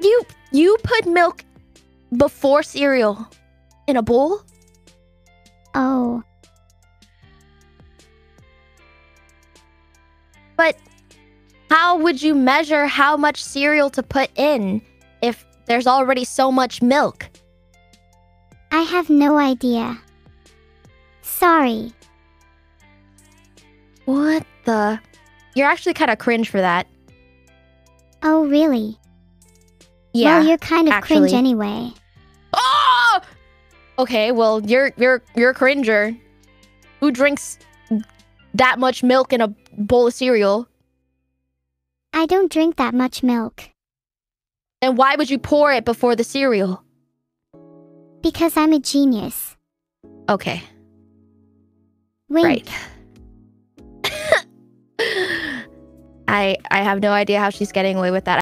You you put milk before cereal in a bowl? Oh, But how would you measure how much cereal to put in if there's already so much milk? I have no idea. Sorry. What the? You're actually kind of cringe for that. Oh, really? Yeah. Well, you're kind of actually. cringe anyway. Oh! Okay, well, you're you're you're a cringer. Who drinks that much milk in a bowl of cereal? I don't drink that much milk. And why would you pour it before the cereal? Because I'm a genius. Okay, Wink. right. I I have no idea how she's getting away with that.